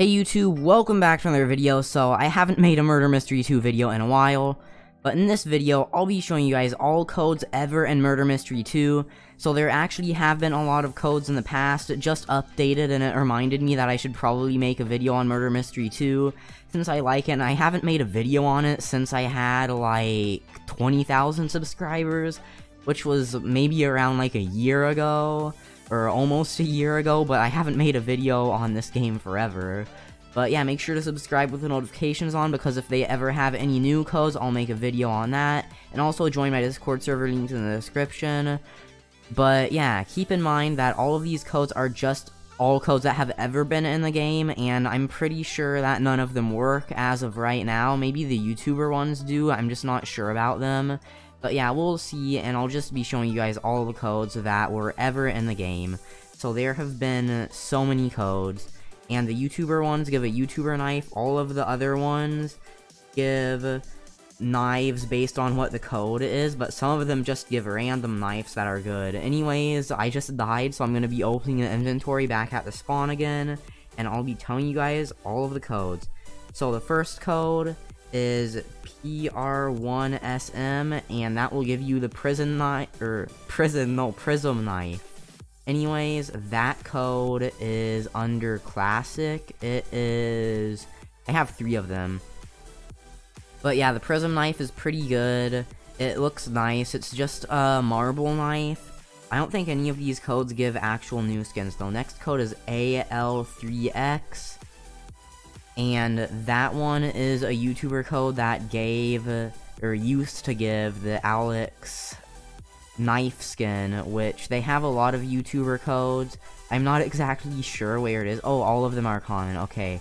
Hey YouTube, welcome back to another video. So, I haven't made a Murder Mystery 2 video in a while, but in this video, I'll be showing you guys all codes ever in Murder Mystery 2. So there actually have been a lot of codes in the past, just updated, and it reminded me that I should probably make a video on Murder Mystery 2, since I like it, and I haven't made a video on it since I had, like, 20,000 subscribers, which was maybe around, like, a year ago or almost a year ago, but I haven't made a video on this game forever. But yeah, make sure to subscribe with the notifications on because if they ever have any new codes, I'll make a video on that. And also join my Discord server, links in the description. But yeah, keep in mind that all of these codes are just all codes that have ever been in the game, and I'm pretty sure that none of them work as of right now. Maybe the YouTuber ones do, I'm just not sure about them. But yeah, we'll see, and I'll just be showing you guys all the codes that were ever in the game. So there have been so many codes, and the YouTuber ones give a YouTuber knife, all of the other ones give knives based on what the code is, but some of them just give random knives that are good. Anyways, I just died, so I'm going to be opening the inventory back at the spawn again, and I'll be telling you guys all of the codes. So the first code is PR1SM, and that will give you the prison knife, or prison, no, prism knife. Anyways, that code is under classic. It is, I have three of them. But yeah, the prism knife is pretty good. It looks nice. It's just a marble knife. I don't think any of these codes give actual new skins though. Next code is AL3X. And that one is a YouTuber code that gave, or used to give, the Alex knife skin, which they have a lot of YouTuber codes. I'm not exactly sure where it is. Oh, all of them are common. Okay.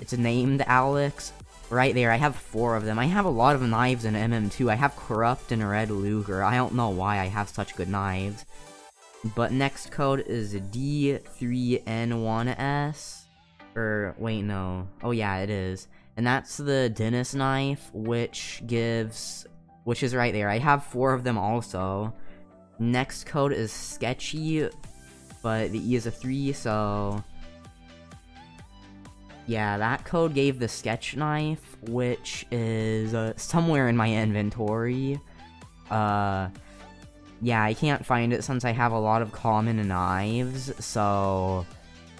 It's named Alex. Right there, I have four of them. I have a lot of knives in MM2. I have Corrupt and Red Luger. I don't know why I have such good knives. But next code is D3N1S. Or, wait, no. Oh, yeah, it is. And that's the Dennis knife, which gives... Which is right there. I have four of them also. Next code is Sketchy, but the E is a 3, so... Yeah, that code gave the sketch knife, which is uh, somewhere in my inventory. Uh, yeah, I can't find it since I have a lot of common knives, so...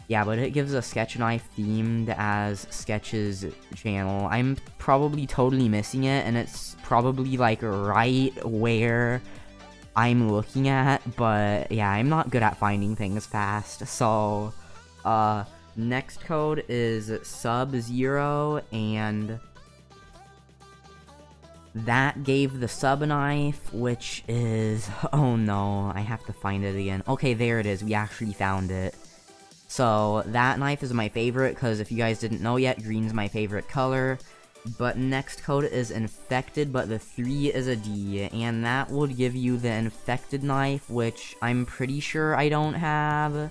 Yeah, but it gives a sketch knife themed as Sketch's channel. I'm probably totally missing it, and it's probably, like, right where I'm looking at, but yeah, I'm not good at finding things fast, so, uh, next code is Sub-Zero, and that gave the sub knife, which is, oh no, I have to find it again. Okay, there it is, we actually found it. So that knife is my favorite because if you guys didn't know yet, green's my favorite color. But next code is infected, but the 3 is a D, and that would give you the infected knife, which I'm pretty sure I don't have.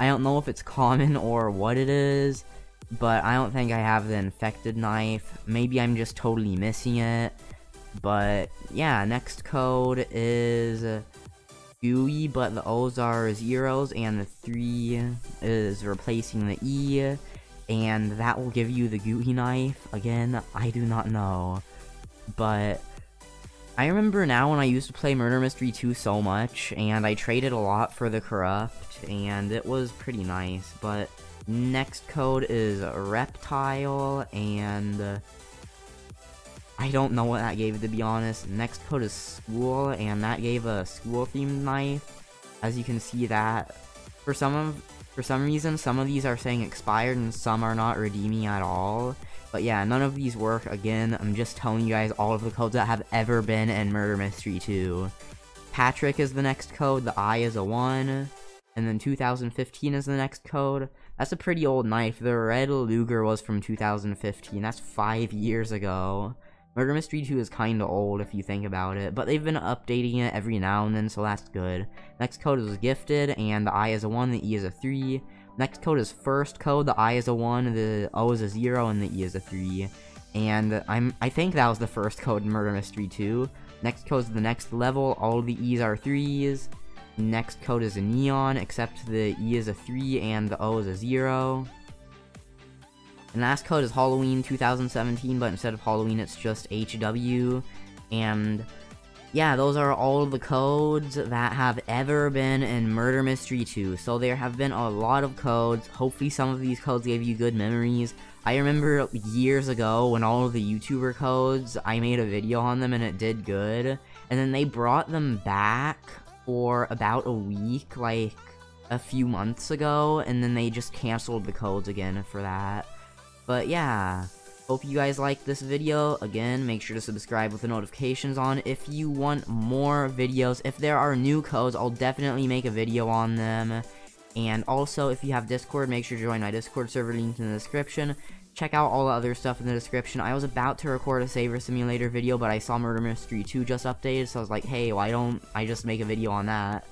I don't know if it's common or what it is, but I don't think I have the infected knife. Maybe I'm just totally missing it. But yeah, next code is gooey, but the O's are zeros, and the 3 is replacing the E, and that will give you the gooey knife. Again, I do not know. But I remember now when I used to play Murder Mystery 2 so much, and I traded a lot for the Corrupt, and it was pretty nice, but next code is Reptile, and I don't know what that gave, to be honest. Next code is school, and that gave a school-themed knife. As you can see that, for some of, for some reason, some of these are saying expired, and some are not redeeming at all. But yeah, none of these work. Again, I'm just telling you guys all of the codes that have ever been in Murder Mystery 2. Patrick is the next code, the I is a 1, and then 2015 is the next code. That's a pretty old knife. The Red Luger was from 2015. That's five years ago. Murder Mystery 2 is kinda old if you think about it, but they've been updating it every now and then, so that's good. Next code is Gifted, and the I is a 1, the E is a 3. Next code is First Code, the I is a 1, the O is a 0, and the E is a 3. And I'm I think that was the first code in Murder Mystery 2. Next code is the next level, all the E's are 3s. Next code is a Neon, except the E is a 3 and the O is a 0. And last code is Halloween 2017, but instead of Halloween, it's just HW. And yeah, those are all the codes that have ever been in Murder Mystery 2. So there have been a lot of codes. Hopefully some of these codes gave you good memories. I remember years ago when all of the YouTuber codes, I made a video on them and it did good. And then they brought them back for about a week, like a few months ago, and then they just canceled the codes again for that. But yeah, hope you guys liked this video. Again, make sure to subscribe with the notifications on if you want more videos. If there are new codes, I'll definitely make a video on them. And also, if you have Discord, make sure to join my Discord server, link in the description. Check out all the other stuff in the description. I was about to record a Saber Simulator video, but I saw Murder Mystery 2 just updated, so I was like, hey, why don't I just make a video on that?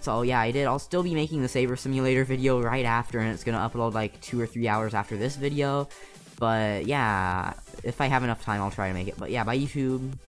So yeah, I did. I'll still be making the Saber Simulator video right after, and it's gonna upload like two or three hours after this video. But yeah, if I have enough time, I'll try to make it. But yeah, bye YouTube.